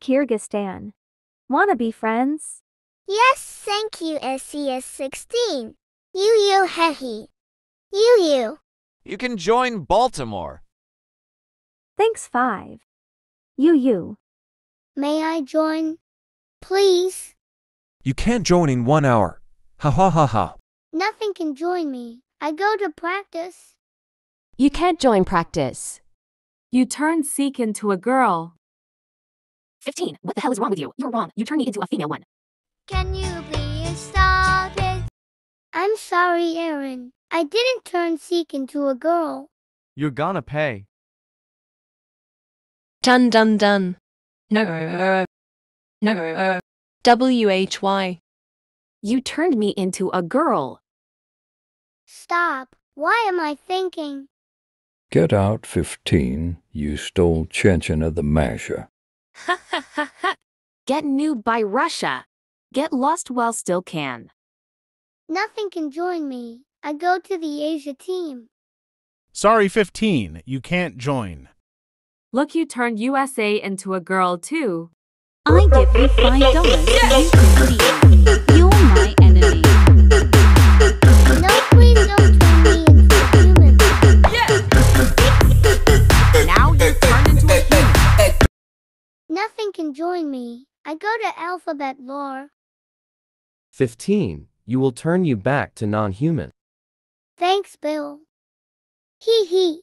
Kyrgyzstan. Wanna be friends? Yes, thank you, SCS-16. You you hehe. You you. You can join Baltimore. Thanks 5. You you. May I join? Please. You can't join in one hour. Ha ha ha ha. Nothing can join me. I go to practice. You can't join practice. You turn Seek into a girl. 15. What the hell is wrong with you? You're wrong. You turned me into a female one. Can you please stop it? I'm sorry, Aaron. I didn't turn Seek into a girl. You're gonna pay. Dun dun dun. No. No. W-H-Y. You turned me into a girl. Stop. Why am I thinking? Get out 15. You stole Chechnya the Masher. Ha ha ha ha. Get nuked by Russia. Get lost while still can. Nothing can join me. I go to the Asia team. Sorry, 15. You can't join. Look, you turned USA into a girl too. I give you five dollars so you Nothing can join me. I go to alphabet lore. 15. You will turn you back to non-human. Thanks, Bill. Hee hee.